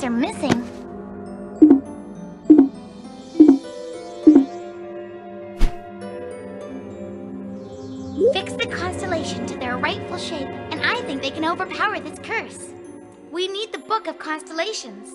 Are missing. Fix the constellation to their rightful shape, and I think they can overpower this curse. We need the Book of Constellations.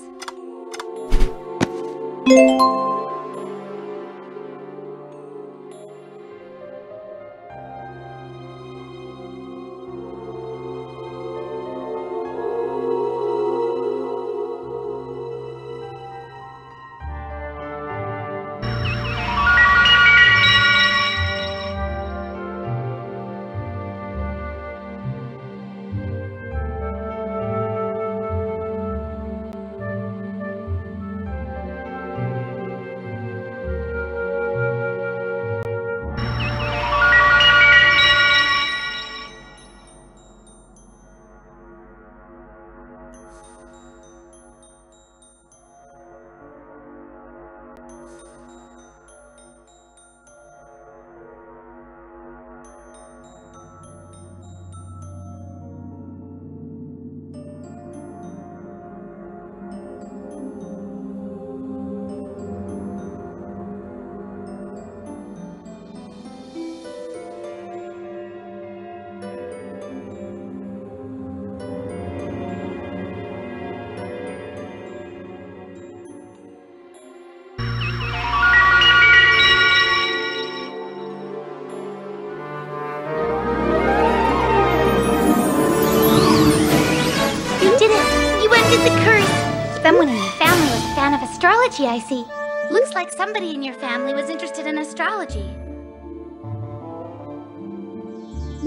I see. Looks like somebody in your family was interested in astrology.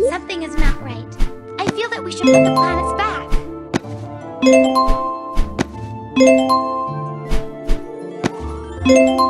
Something is not right. I feel that we should put the planets back. Let's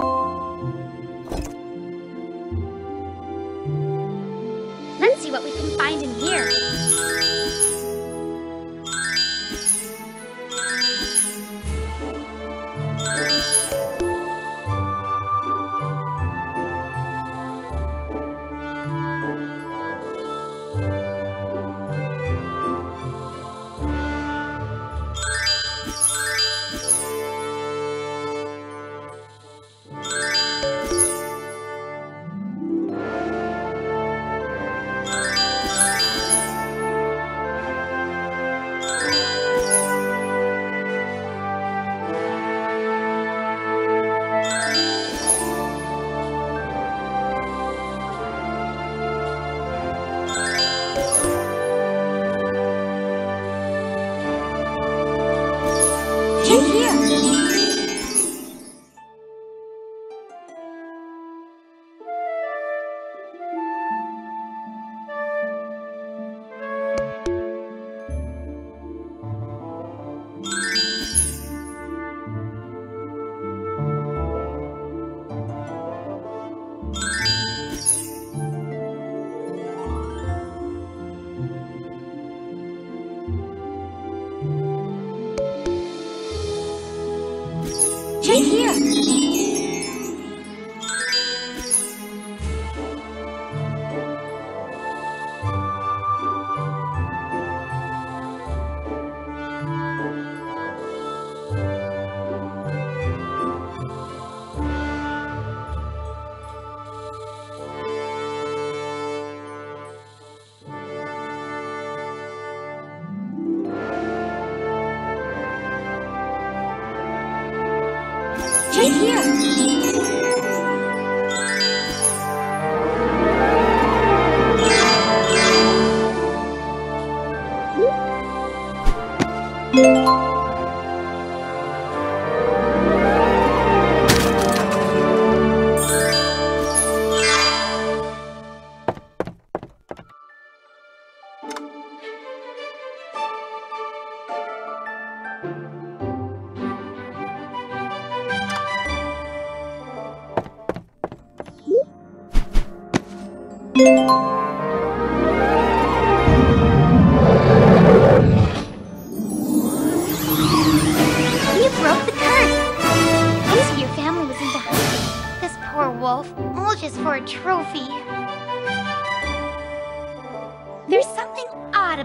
You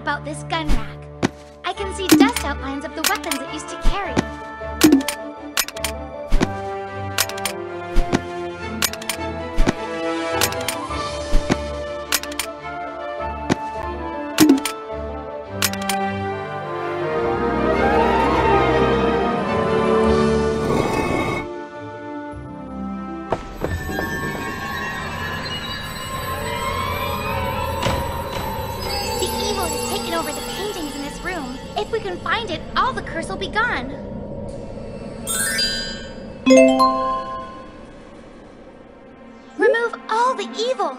about this gun. Remove all the evil.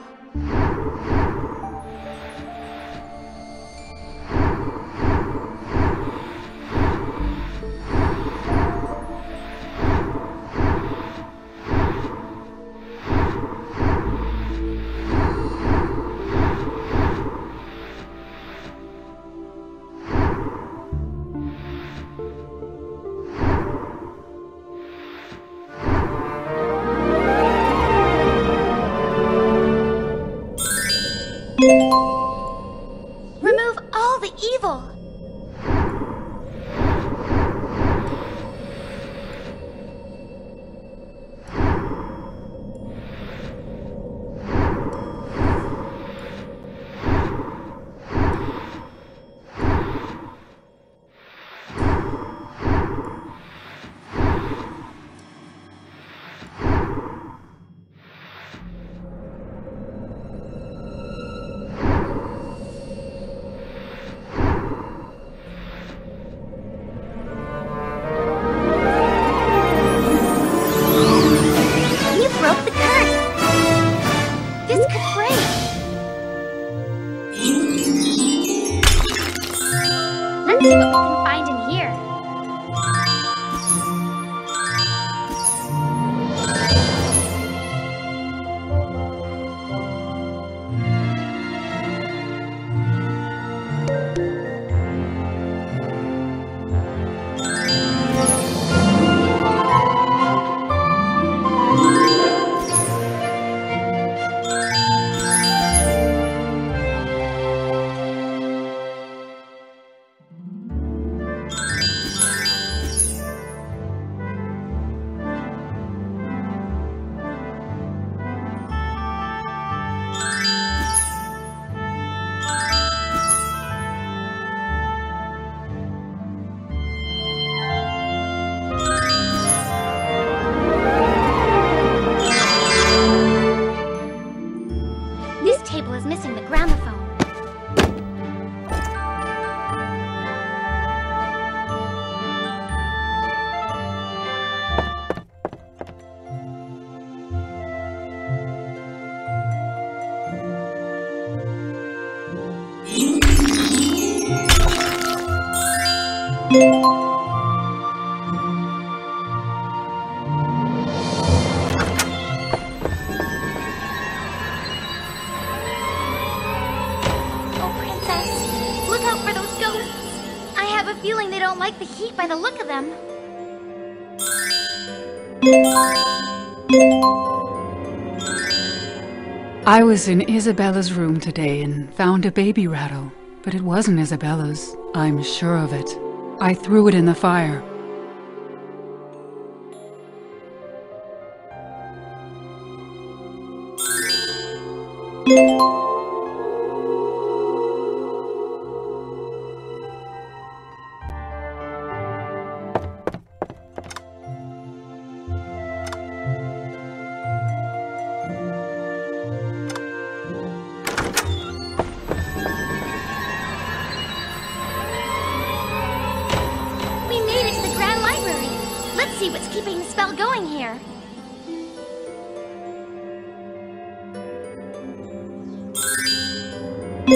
I was in Isabella's room today and found a baby rattle, but it wasn't Isabella's. I'm sure of it. I threw it in the fire. We This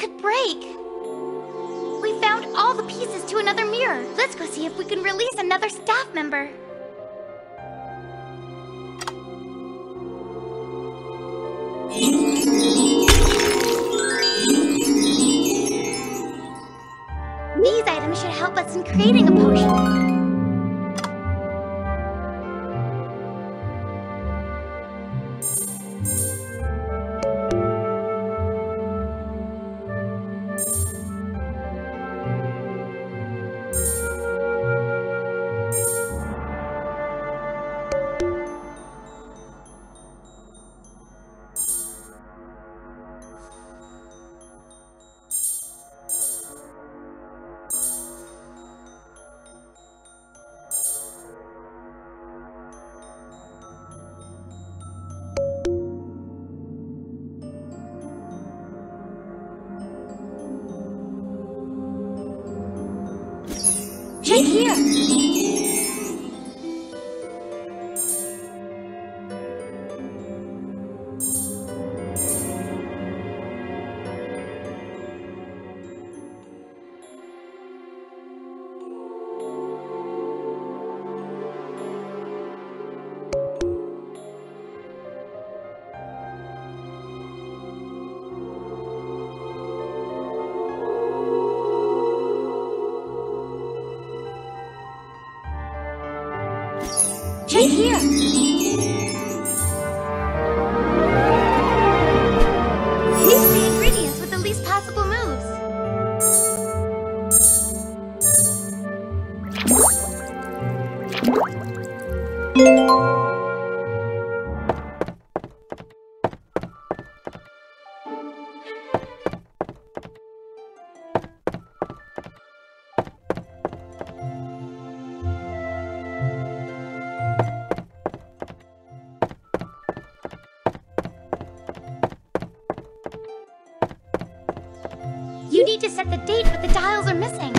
could break. We found all the pieces to another mirror. Let's go see if we can release another staff member. These items should help us in creating a potion. Check here. Mix set the date, but the dials are missing.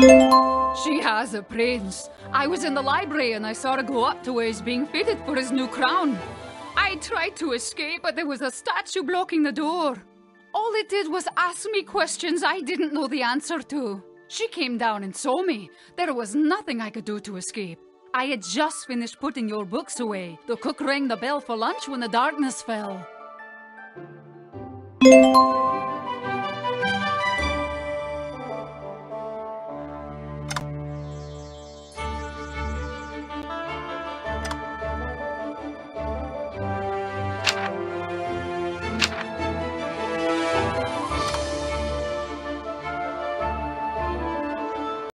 She has a prince. I was in the library and I saw her go up to where he's being fitted for his new crown. I tried to escape, but there was a statue blocking the door. All it did was ask me questions I didn't know the answer to. She came down and saw me. There was nothing I could do to escape. I had just finished putting your books away. The cook rang the bell for lunch when the darkness fell.